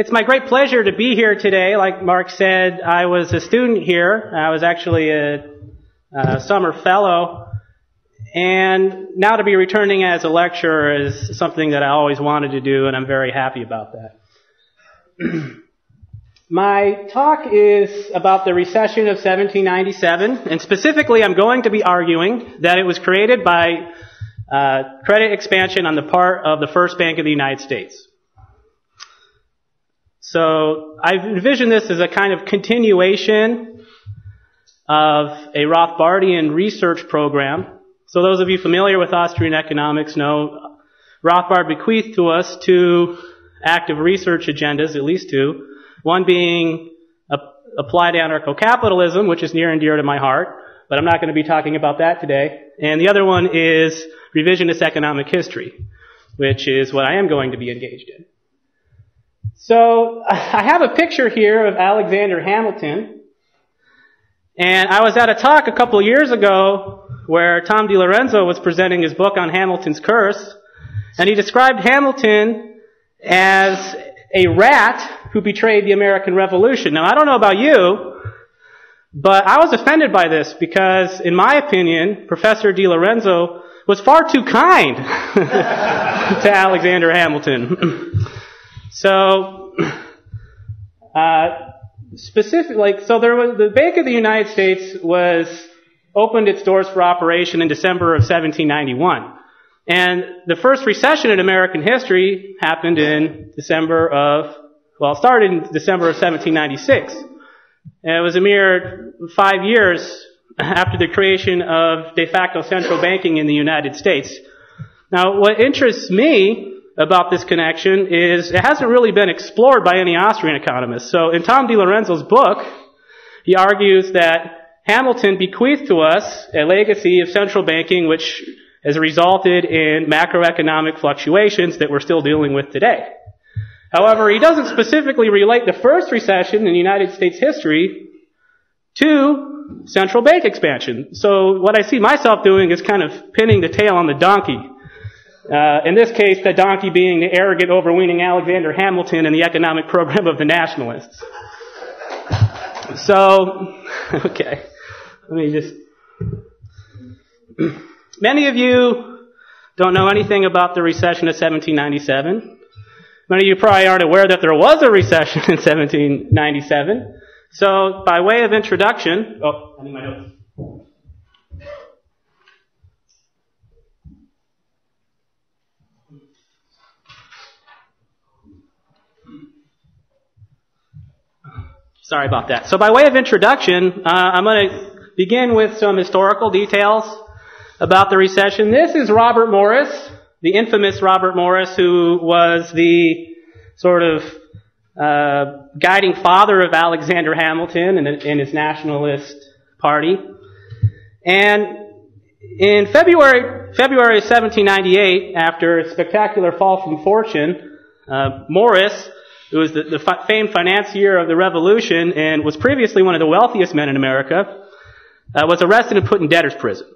It's my great pleasure to be here today. Like Mark said, I was a student here. I was actually a, a summer fellow. And now to be returning as a lecturer is something that I always wanted to do, and I'm very happy about that. My talk is about the recession of 1797, and specifically I'm going to be arguing that it was created by uh, credit expansion on the part of the First Bank of the United States. So I envision this as a kind of continuation of a Rothbardian research program. So those of you familiar with Austrian economics know Rothbard bequeathed to us two active research agendas, at least two. One being applied anarcho-capitalism, which is near and dear to my heart, but I'm not going to be talking about that today. And the other one is revisionist economic history, which is what I am going to be engaged in. So I have a picture here of Alexander Hamilton. And I was at a talk a couple years ago where Tom DiLorenzo was presenting his book on Hamilton's curse. And he described Hamilton as a rat who betrayed the American Revolution. Now I don't know about you, but I was offended by this because in my opinion, Professor DiLorenzo was far too kind to Alexander Hamilton. So, uh, specific, like, so there was, the Bank of the United States was, opened its doors for operation in December of 1791. And the first recession in American history happened in December of, well, started in December of 1796. And it was a mere five years after the creation of de facto central banking in the United States. Now, what interests me about this connection is it hasn't really been explored by any Austrian economists. So in Tom DiLorenzo's book, he argues that Hamilton bequeathed to us a legacy of central banking which has resulted in macroeconomic fluctuations that we're still dealing with today. However, he doesn't specifically relate the first recession in United States history to central bank expansion. So what I see myself doing is kind of pinning the tail on the donkey uh, in this case, the donkey being the arrogant, overweening Alexander Hamilton and the economic program of the nationalists. So, okay, let me just. Many of you don't know anything about the recession of 1797. Many of you probably aren't aware that there was a recession in 1797. So, by way of introduction, oh, I need my notes. Sorry about that. So by way of introduction, uh, I'm going to begin with some historical details about the recession. This is Robert Morris, the infamous Robert Morris, who was the sort of uh, guiding father of Alexander Hamilton and, his nationalist party. And in February, February 1798, after a spectacular fall from fortune, uh, Morris who was the, the famed financier of the revolution and was previously one of the wealthiest men in America, uh, was arrested and put in debtor's prison.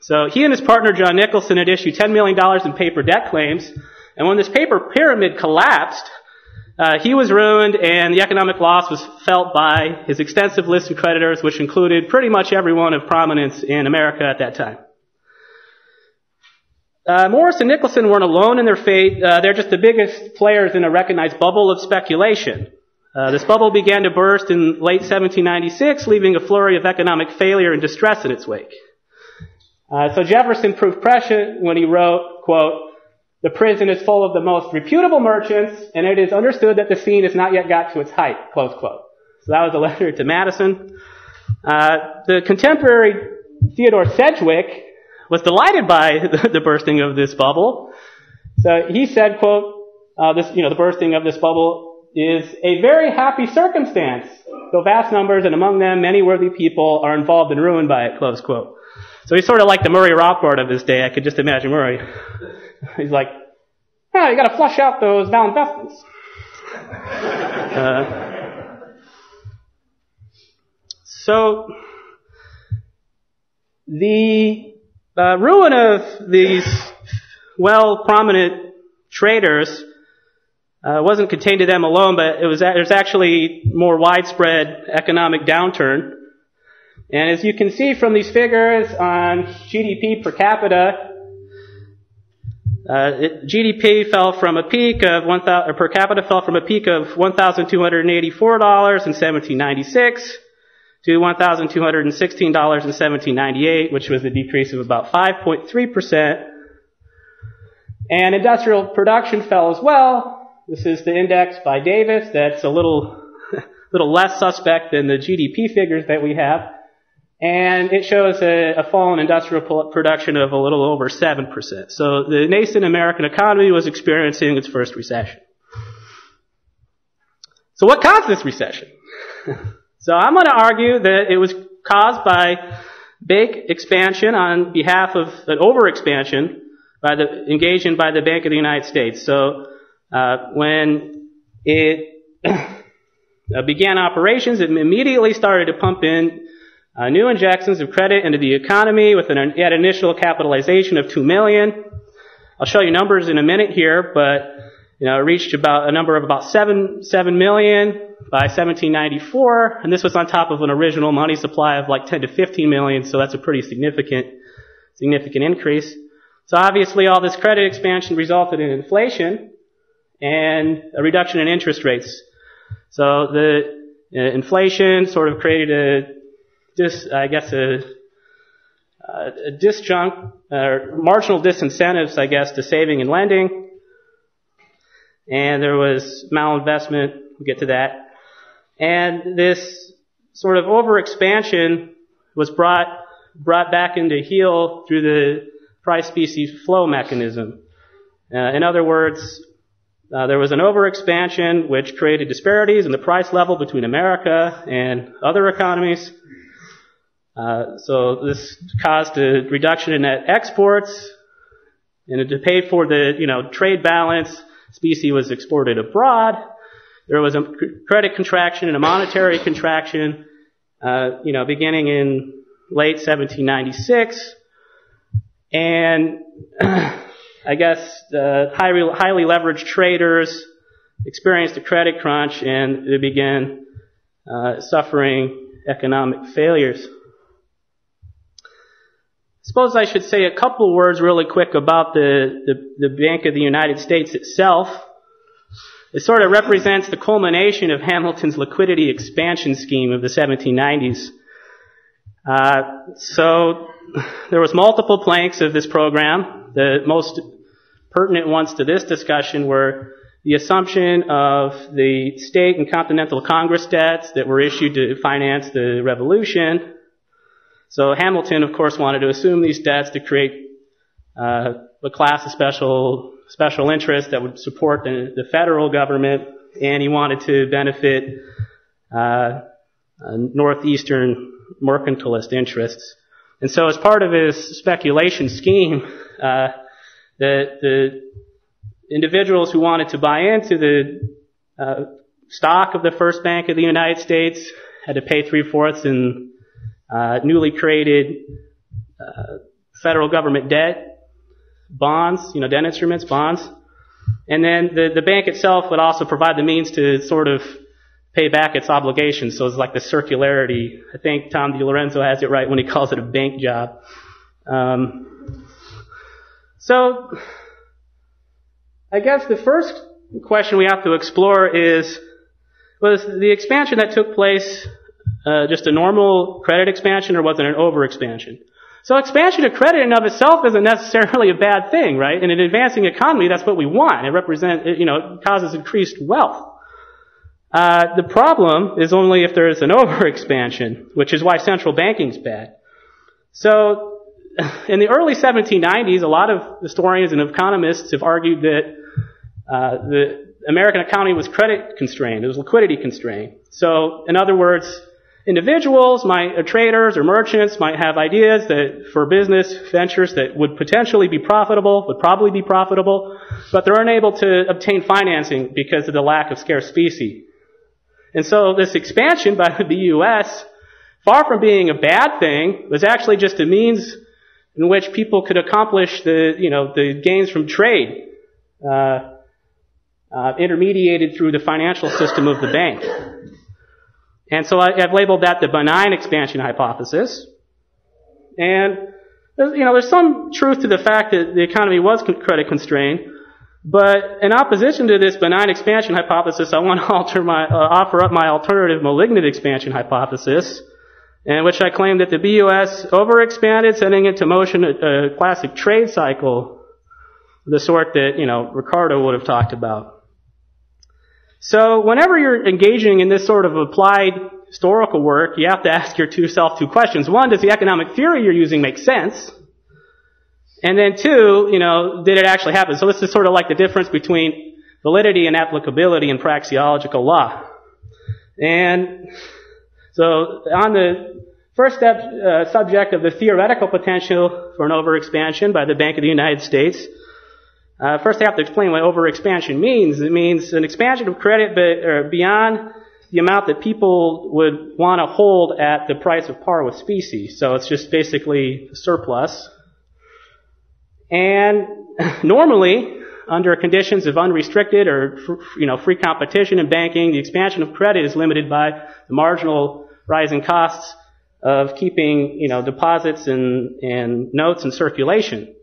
So he and his partner John Nicholson had issued $10 million in paper debt claims, and when this paper pyramid collapsed, uh, he was ruined and the economic loss was felt by his extensive list of creditors, which included pretty much everyone of prominence in America at that time. Uh, Morris and Nicholson weren't alone in their fate. Uh, they're just the biggest players in a recognized bubble of speculation. Uh, this bubble began to burst in late 1796, leaving a flurry of economic failure and distress in its wake. Uh, so Jefferson proved prescient when he wrote, quote, the prison is full of the most reputable merchants, and it is understood that the scene has not yet got to its height, close quote. So that was a letter to Madison. Uh, the contemporary Theodore Sedgwick was delighted by the, bursting of this bubble. So he said, quote, uh, this, you know, the bursting of this bubble is a very happy circumstance, though vast numbers and among them many worthy people are involved and ruined by it, close quote. So he's sort of like the Murray Rothbard of his day. I could just imagine Murray. he's like, oh, you gotta flush out those malinvestments. Uh, so, the uh, ruin of these well prominent traders uh, wasn't contained to them alone, but it was there's actually more widespread economic downturn. And as you can see from these figures on GDP per capita, uh, it, GDP fell from a peak of 1, or per capita fell from a peak of $1,284 in 1796 to $1,216 in 1798, which was a decrease of about 5.3%. And industrial production fell as well, this is the index by Davis. That's a little, little less suspect than the GDP figures that we have. And it shows a, a fall in industrial production of a little over 7%. So the nascent American economy was experiencing its first recession. So what caused this recession? so I'm going to argue that it was caused by big expansion on behalf of an overexpansion by the engaged by the Bank of the United States. So uh, when it uh, began operations, it immediately started to pump in uh, new injections of credit into the economy with an at initial capitalization of two million. I'll show you numbers in a minute here, but you know, it reached about a number of about seven seven million by 1794, and this was on top of an original money supply of like 10 to 15 million, so that's a pretty significant significant increase. So obviously, all this credit expansion resulted in inflation, and a reduction in interest rates. So the uh, inflation sort of created a, dis, I guess a, a disjunct, or marginal disincentives, I guess, to saving and lending. And there was malinvestment. We'll get to that. And this sort of overexpansion was brought brought back into heel through the price specie flow mechanism. Uh, in other words, uh, there was an overexpansion which created disparities in the price level between America and other economies. Uh, so this caused a reduction in net exports, and to pay for the you know trade balance, specie was exported abroad. There was a credit contraction and a monetary contraction, uh, you know, beginning in late 1796, and I guess the highly, leveraged traders experienced a credit crunch and they began uh, suffering economic failures. Suppose I should say a couple words really quick about the, the, the Bank of the United States itself. It sort of represents the culmination of Hamilton's liquidity expansion scheme of the 1790s. Uh, so there was multiple planks of this program. The most pertinent ones to this discussion were the assumption of the state and continental Congress debts that were issued to finance the revolution. So Hamilton, of course, wanted to assume these debts to create uh, a class of special special interest that would support the, the federal government, and he wanted to benefit uh, northeastern mercantilist interests. And so, as part of his speculation scheme, uh, the, the individuals who wanted to buy into the uh, stock of the First Bank of the United States had to pay three fourths in uh, newly created uh, federal government debt, bonds, you know, debt instruments, bonds. And then the, the bank itself would also provide the means to sort of pay back its obligations. So it's like the circularity. I think Tom DiLorenzo has it right when he calls it a bank job. Um, so I guess the first question we have to explore is, was the expansion that took place uh, just a normal credit expansion or was it an overexpansion? So expansion of credit in and of itself isn't necessarily a bad thing, right? In an advancing economy, that's what we want. It represents, you know, causes increased wealth. Uh, the problem is only if there is an overexpansion, which is why central banking is bad. So, in the early 1790s, a lot of historians and economists have argued that uh, the American economy was credit constrained, it was liquidity constrained. So, in other words, individuals might, or traders or merchants might have ideas that for business ventures that would potentially be profitable, would probably be profitable, but they're unable to obtain financing because of the lack of scarce specie. And so this expansion by the U.S., far from being a bad thing, was actually just a means in which people could accomplish the, you know, the gains from trade. Uh, uh, intermediated through the financial system of the bank. And so I, have labeled that the benign expansion hypothesis. And, you know, there's some truth to the fact that the economy was credit constrained, but in opposition to this benign expansion hypothesis, I want to alter my, uh, offer up my alternative malignant expansion hypothesis, in which I claim that the BUS overexpanded, setting into motion a, a classic trade cycle, the sort that, you know, Ricardo would have talked about. So whenever you're engaging in this sort of applied historical work, you have to ask yourself two questions. One, does the economic theory you're using make sense? And then two, you know, did it actually happen? So this is sort of like the difference between validity and applicability in praxeological law. And so on the first step, uh, subject of the theoretical potential for an overexpansion by the Bank of the United States, uh, first I have to explain what overexpansion means. It means an expansion of credit beyond the amount that people would want to hold at the price of par with specie. So it's just basically surplus and normally, under conditions of unrestricted or you know free competition in banking, the expansion of credit is limited by the marginal rising costs of keeping you know deposits and, and notes in circulation.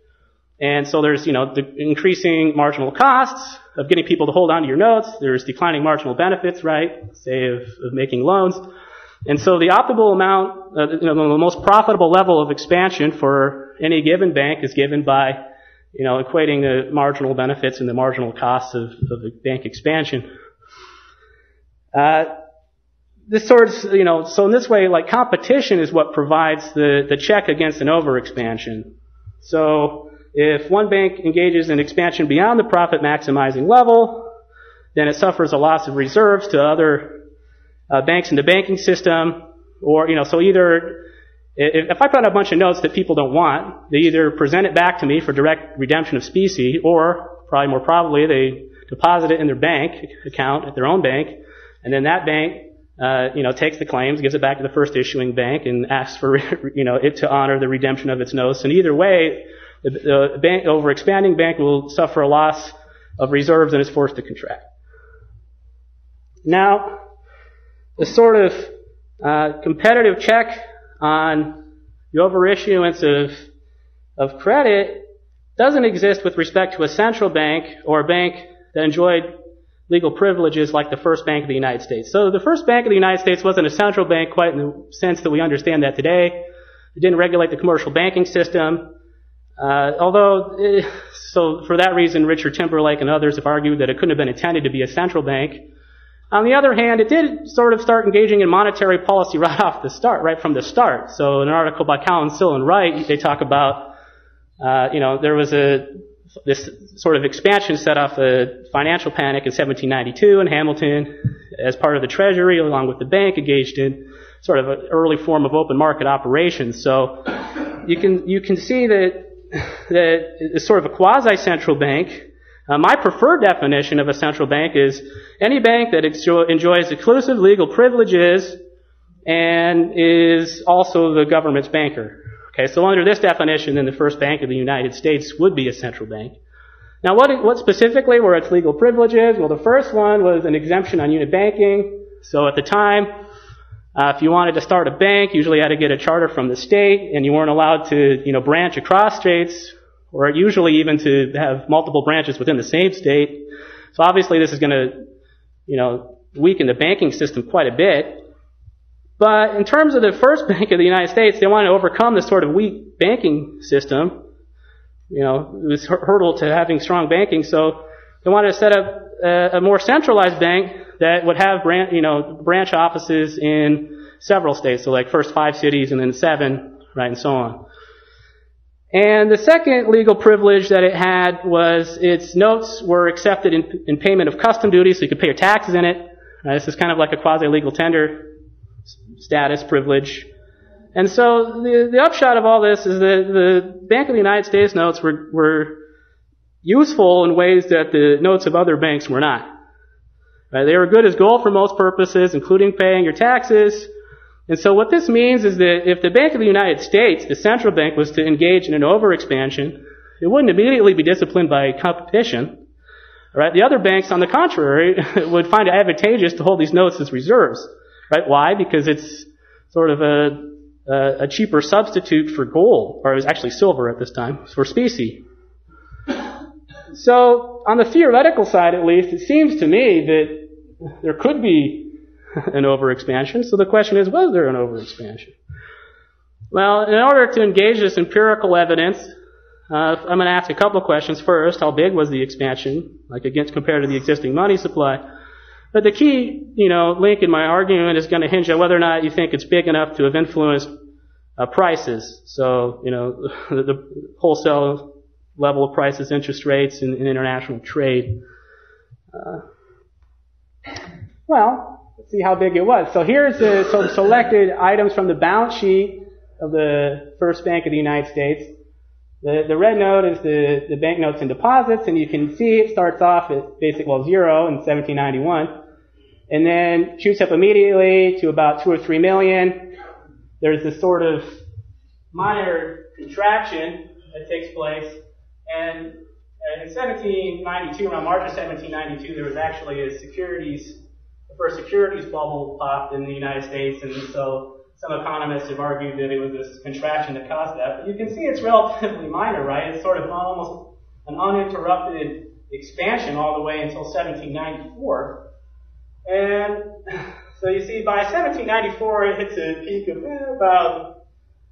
And so there's you know the increasing marginal costs of getting people to hold on to your notes. There's declining marginal benefits, right? Say of, of making loans. And so the optimal amount, uh, you know, the most profitable level of expansion for any given bank is given by, you know, equating the marginal benefits and the marginal costs of, of the bank expansion. Uh, this sort of, you know, so in this way, like competition is what provides the, the check against an overexpansion. So if one bank engages in expansion beyond the profit maximizing level, then it suffers a loss of reserves to other uh, banks in the banking system, or, you know, so either if I put out a bunch of notes that people don't want, they either present it back to me for direct redemption of specie, or probably more probably they deposit it in their bank account at their own bank, and then that bank, uh, you know, takes the claims, gives it back to the first issuing bank, and asks for, you know, it to honor the redemption of its notes. And either way, the, bank, over expanding bank will suffer a loss of reserves and is forced to contract. Now, the sort of uh, competitive check on the overissuance of, of credit doesn't exist with respect to a central bank or a bank that enjoyed legal privileges like the First Bank of the United States. So the First Bank of the United States wasn't a central bank quite in the sense that we understand that today. It didn't regulate the commercial banking system. Uh, although, eh, so for that reason, Richard Timberlake and others have argued that it couldn't have been intended to be a central bank. On the other hand, it did sort of start engaging in monetary policy right off the start, right from the start. So in an article by Cowen, Sylla, and Wright, they talk about, uh, you know, there was a this sort of expansion set off a financial panic in 1792, and Hamilton, as part of the Treasury, along with the bank, engaged in sort of an early form of open market operations. So you can you can see that that it's sort of a quasi central bank uh, my preferred definition of a central bank is any bank that enjoys exclusive legal privileges and is also the government's banker. Okay, so under this definition, then the first bank of the United States would be a central bank. Now, what, what specifically were its legal privileges? Well, the first one was an exemption on unit banking. So at the time, uh, if you wanted to start a bank, usually you had to get a charter from the state, and you weren't allowed to, you know, branch across states or usually even to have multiple branches within the same state. So obviously this is going to, you know, weaken the banking system quite a bit. But in terms of the first bank of the United States, they wanted to overcome this sort of weak banking system. You know, this hurdle to having strong banking. So they wanted to set up a, a more centralized bank that would have branch, you know, branch offices in several states. So like first five cities and then seven, right, and so on. And the second legal privilege that it had was its notes were accepted in, in payment of custom duty, so you could pay your taxes in it. Uh, this is kind of like a quasi-legal tender status privilege. And so the, the upshot of all this is that the Bank of the United States notes were, were useful in ways that the notes of other banks were not. Uh, they were good as gold for most purposes, including paying your taxes, and so what this means is that if the Bank of the United States, the central bank, was to engage in an overexpansion, it wouldn't immediately be disciplined by competition. Right? The other banks, on the contrary, would find it advantageous to hold these notes as reserves. Right? Why? Because it's sort of a, a cheaper substitute for gold, or it was actually silver at this time, for specie. So, on the theoretical side at least, it seems to me that there could be an overexpansion. So the question is, was there an overexpansion? Well, in order to engage this empirical evidence, uh, I'm going to ask a couple of questions. First, how big was the expansion, like against compared to the existing money supply? But the key, you know, link in my argument is going to hinge on whether or not you think it's big enough to have influenced uh, prices. So, you know, the, the, wholesale level of prices, interest rates, and, and international trade. Uh, well, let's see how big it was. So here's the selected items from the balance sheet of the First Bank of the United States. The, the red note is the, the banknotes and deposits, and you can see it starts off at basic, well, zero in 1791, and then shoots up immediately to about two or three million. There's this sort of minor contraction that takes place, and in 1792, around March of 1792, there was actually a securities, the first securities bubble popped in the United States, and so some economists have argued that it was this contraction that caused that. But you can see it's relatively minor, right? It's sort of almost an uninterrupted expansion all the way until 1794. And so you see by 1794 it hits a peak of eh, about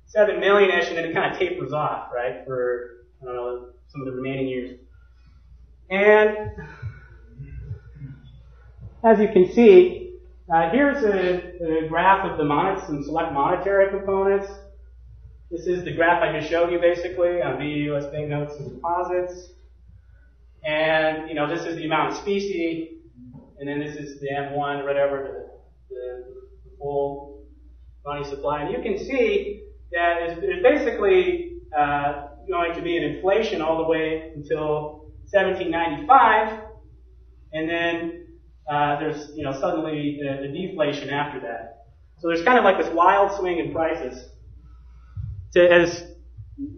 7 million-ish and then it kind of tapers off, right, for, Know, some of the remaining years. And as you can see, uh, here's a, a, graph of the mon- some select monetary components. This is the graph I just showed you basically on BUS banknotes and deposits. And, you know, this is the amount of specie, and then this is the M1 or whatever, the, the, the full money supply. And you can see that there's basically uh, going to be an inflation all the way until 1795, and then uh, there's you know suddenly the, a, deflation after that. So there's kind of like this wild swing in prices. To, as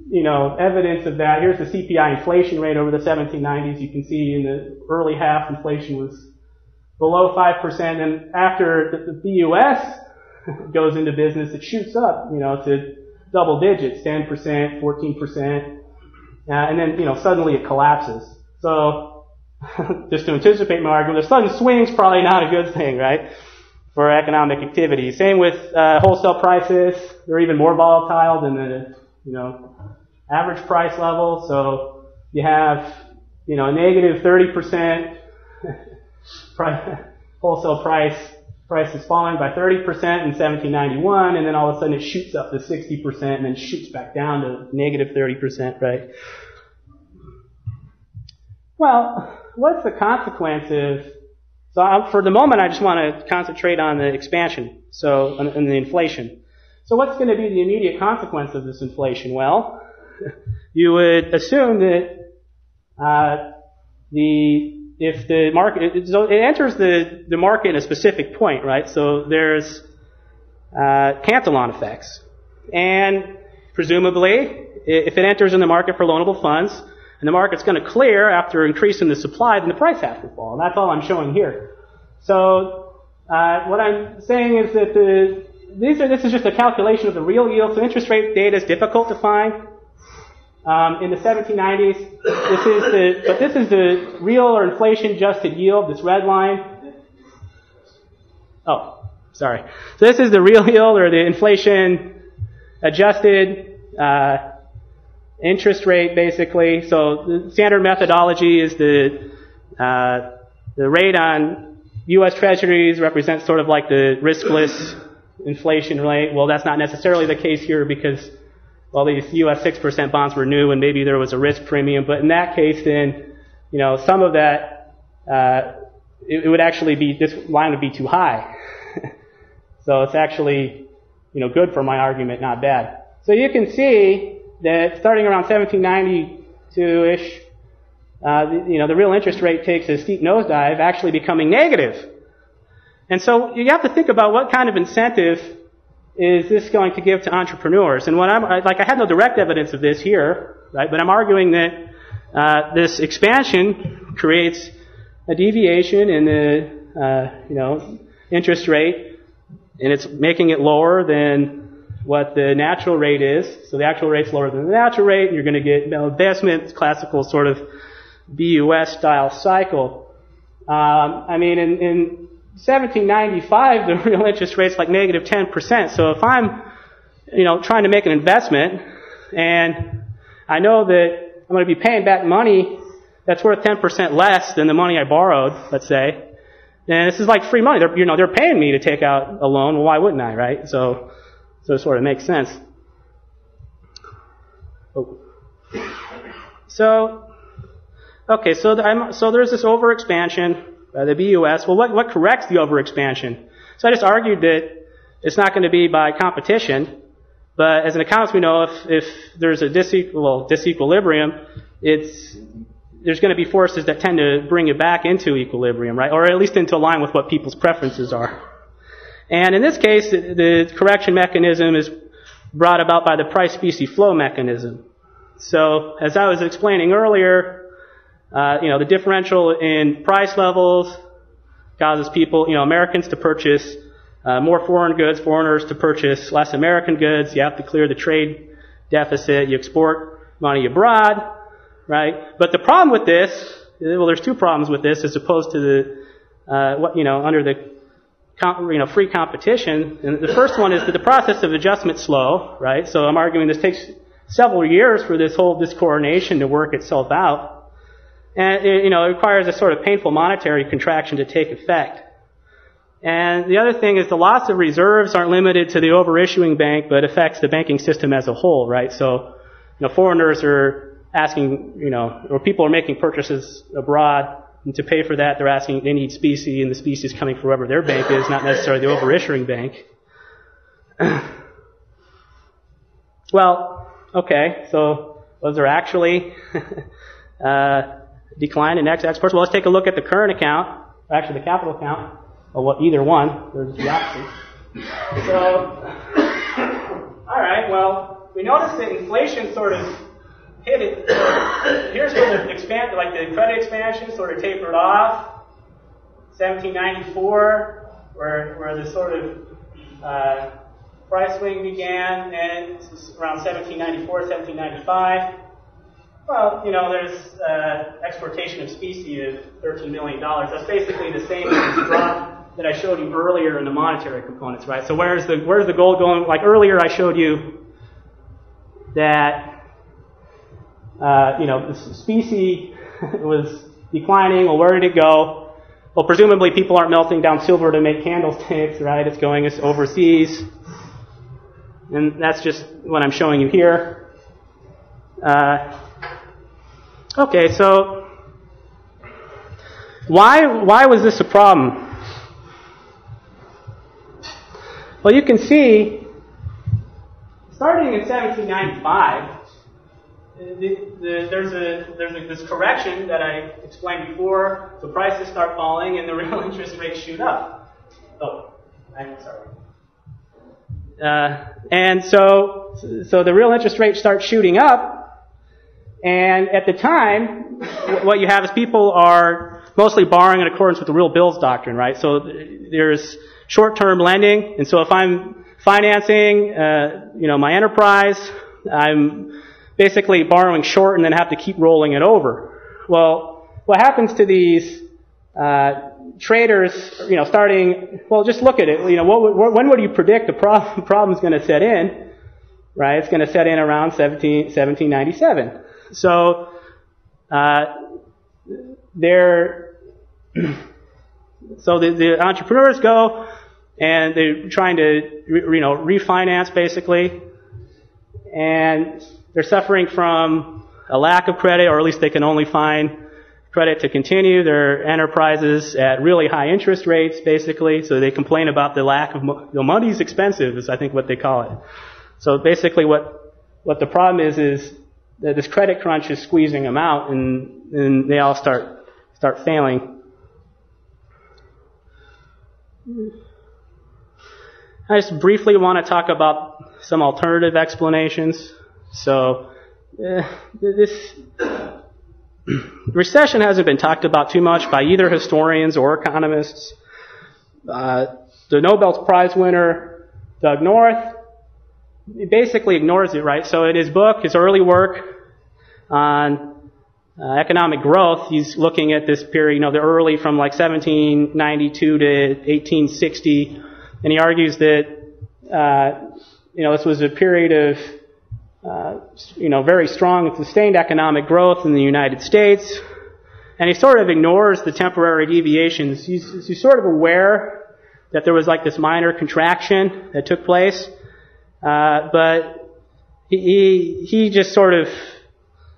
you know, evidence of that, here's the CPI inflation rate over the 1790s. You can see in the early half, inflation was below 5%, and after the, the BUS goes into business, it shoots up, you know, to double digits, 10%, 14%, uh, and then, you know, suddenly it collapses. So just to anticipate my argument, the sudden swing's probably not a good thing, right? For economic activity. Same with uh, wholesale prices. They're even more volatile than the, you know, average price level. So you have, you know, a negative 30% wholesale price prices falling by 30% in 1791, and then all of a sudden it shoots up to 60% and then shoots back down to negative 30%, right? Well, what's the consequence of, so I, for the moment I just want to concentrate on the expansion, so, and the inflation. So what's going to be the immediate consequence of this inflation? Well, you would assume that uh, the if the market so it enters the the market at a specific point, right? So there's uh, Cantillon effects, and presumably, if it enters in the market for loanable funds, and the market's going to clear after increasing the supply, then the price has to fall. And that's all I'm showing here. So uh, what I'm saying is that the, these are, this is just a calculation of the real yield. So interest rate data is difficult to find. Um, in the 1790s, this is the, but this is the real or inflation adjusted yield, this red line. Oh, sorry. So this is the real yield or the inflation adjusted uh, interest rate basically. So the standard methodology is the uh, the rate on U.S. Treasuries represents sort of like the riskless inflation rate. Well, that's not necessarily the case here because well, these U.S. 6% bonds were new and maybe there was a risk premium. But in that case, then you know some of that uh, it, it would actually be this line would be too high. so it's actually you know good for my argument, not bad. So you can see that starting around 1792-ish, uh, you know, the real interest rate takes a steep nosedive, actually becoming negative. And so you have to think about what kind of incentive is this going to give to entrepreneurs. And what I'm, like, I have no direct evidence of this here, right? But I'm arguing that uh, this expansion creates a deviation in the, uh, you know, interest rate, and it's making it lower than what the natural rate is. So the actual rate's lower than the natural rate, and you're going to get you know, investment, classical sort of BUS style cycle. Um, I mean, in 1795, the real interest rate's like negative 10%. So if I'm, you know, trying to make an investment, and I know that I'm going to be paying back money that's worth 10% less than the money I borrowed, let's say, and this is like free money. They're, you know, they're paying me to take out a loan. Well, why wouldn't I, right? So, so it sort of makes sense. Oh. So, okay, so, so there's this overexpansion, uh, the BUS. Well, what, what corrects the overexpansion? So I just argued that it's not going to be by competition, but as an economist, we know if, if there's a disequil, well, disequilibrium, it's there's going to be forces that tend to bring it back into equilibrium, right? Or at least into line with what people's preferences are. And in this case, the correction mechanism is brought about by the price specie flow mechanism. So, as I was explaining earlier, uh, you know, the differential in price levels causes people, you know, Americans to purchase uh, more foreign goods, foreigners to purchase less American goods. You have to clear the trade deficit. You export money abroad right? But the problem with this, well, there's two problems with this as opposed to the, uh, what, you know, under the, you know, free competition. And the first one is that the process of adjustment slow, right? So I'm arguing this takes several years for this whole discoordination to work itself out. And, you know, it requires a sort of painful monetary contraction to take effect. And the other thing is the loss of reserves aren't limited to the overissuing bank, but affects the banking system as a whole, right? So, you know, foreigners are asking, you know, or people are making purchases abroad, and to pay for that, they're asking, they need specie, and the specie is coming from wherever their bank is, not necessarily the overissuing bank. well, okay, so was there actually uh, decline in X exports? Well, let's take a look at the current account, actually the capital account, or what, either one. There's the option. So, all right, well, we notice that inflation sort of hit it. Here's where the expand, like the credit expansion sort of tapered off. 1794, where where the sort of uh, price swing began, and around 1794, 1795. Well, you know, there's uh, exportation of specie of 13 million dollars. That's basically the same as drop that I showed you earlier in the monetary components, right? So where's the where's the gold going? Like earlier, I showed you that uh, you know, the specie was declining. Well, where did it go? Well, presumably people aren't melting down silver to make candlesticks, right? It's going overseas. And that's just what I'm showing you here. Uh, okay, so why, why was this a problem? Well, you can see, starting in 1795, the, the, there's a there's a, this correction that I explained before. The prices start falling and the real interest rates shoot up. Oh, I'm sorry. Uh, and so so the real interest rate starts shooting up, and at the time, what you have is people are mostly borrowing in accordance with the real bills doctrine, right? So there's short-term lending, and so if I'm financing, uh, you know, my enterprise, I'm basically borrowing short and then have to keep rolling it over. Well, what happens to these uh, traders, you know, starting, well, just look at it. You know, what, when would you predict the problem, problem's going to set in? Right? It's going to set in around 17, 1797. So, uh, they're, so the, the entrepreneurs go and they're trying to, you know, refinance basically. And they're suffering from a lack of credit, or at least they can only find credit to continue their enterprises at really high interest rates, basically. So they complain about the lack of mo- the money's expensive, is I think what they call it. So basically, what what the problem is is this credit crunch is squeezing them out, and, and they all start start failing. I just briefly want to talk about some alternative explanations. So, uh, this, recession hasn't been talked about too much by either historians or economists. Uh, the Nobel Prize winner, Doug North, basically ignores it, right? So in his book, his early work on uh, economic growth, he's looking at this period, you know, the early from like 1792 to 1860, and he argues that, uh, you know, this was a period of uh, you know, very strong and sustained economic growth in the United States. And he sort of ignores the temporary deviations. He's, he's sort of aware that there was like this minor contraction that took place. Uh, but he, he just sort of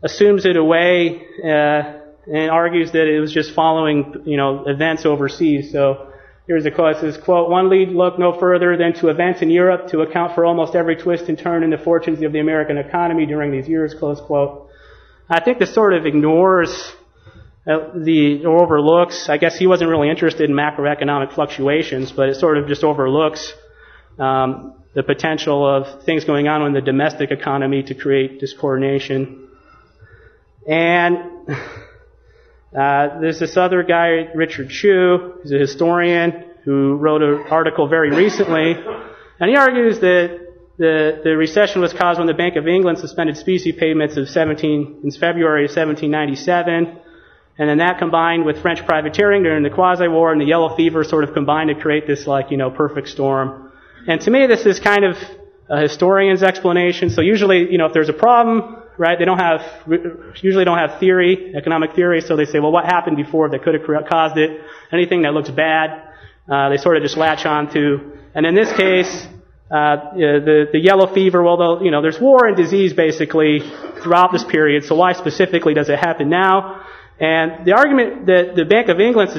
assumes it away, uh, and argues that it was just following, you know, events overseas. So Here's a quote. It says, quote, one lead look no further than to events in Europe to account for almost every twist and turn in the fortunes of the American economy during these years, close quote. I think this sort of ignores uh, the, or overlooks, I guess he wasn't really interested in macroeconomic fluctuations, but it sort of just overlooks um, the potential of things going on in the domestic economy to create discoordination. And uh, there's this other guy, Richard Chew, who's a historian who wrote an article very recently, and he argues that the, the recession was caused when the Bank of England suspended specie payments of 17 in February of 1797, and then that combined with French privateering during the Quasi-War and the yellow fever sort of combined to create this like you know perfect storm. And to me, this is kind of a historian's explanation. So usually, you know, if there's a problem, right? They don't have, usually don't have theory, economic theory, so they say, well, what happened before that could have caused it? Anything that looks bad, uh, they sort of just latch on to. And in this case, uh, the, the yellow fever, well, you know, there's war and disease basically throughout this period, so why specifically does it happen now? And the argument that the Bank of England's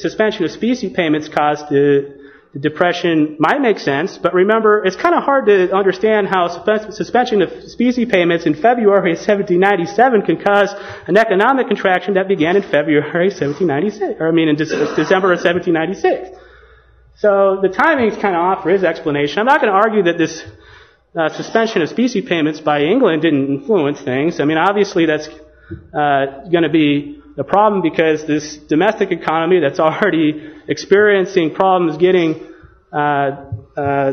suspension of specie payments caused the the depression might make sense, but remember, it's kind of hard to understand how suspension of specie payments in February 1797 can cause an economic contraction that began in February 1796, or I mean in December of 1796. So the timing is kind of off for his explanation. I'm not going to argue that this uh, suspension of specie payments by England didn't influence things. I mean, obviously that's uh, going to be a problem because this domestic economy that's already experiencing problems getting uh, uh,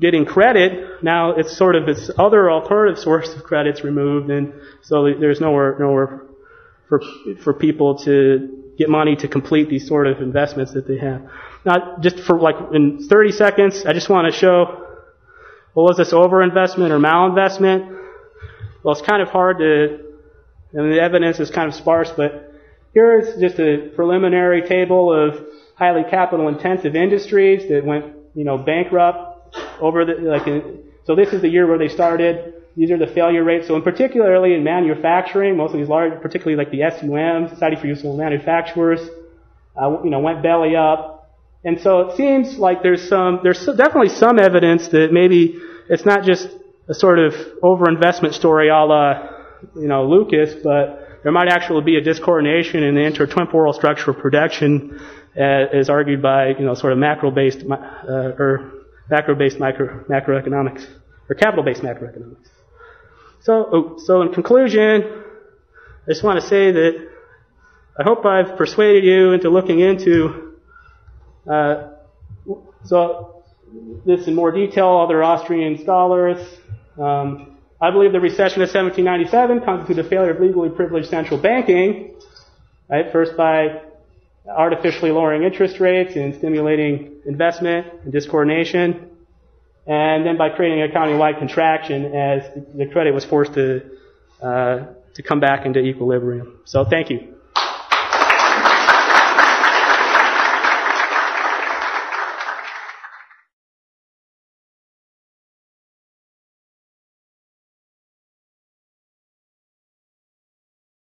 getting credit now it's sort of its other alternative source of credits removed, and so there's nowhere nowhere for for people to get money to complete these sort of investments that they have. Now, just for like in 30 seconds, I just want to show what was this overinvestment or malinvestment? Well, it's kind of hard to and the evidence is kind of sparse, but here is just a preliminary table of highly capital intensive industries that went, you know, bankrupt over the, like, in, so this is the year where they started. These are the failure rates. So in particularly in manufacturing, most of these large, particularly like the SUM, Society for Useful Manufacturers, uh, you know, went belly up. And so it seems like there's some, there's definitely some evidence that maybe it's not just a sort of overinvestment story a la you know, Lucas, but there might actually be a discoordination in the intertemporal structure of production uh, as argued by, you know, sort of macro-based, uh, or macro-based micro, macroeconomics, or capital-based macroeconomics. So, oh, so in conclusion, I just want to say that I hope I've persuaded you into looking into, uh, so this in more detail, other Austrian scholars, um, I believe the recession of 1797 constituted a failure of legally privileged central banking, right? First by artificially lowering interest rates and stimulating investment and discoordination, and then by creating a county-wide contraction as the credit was forced to uh, to come back into equilibrium. So thank you.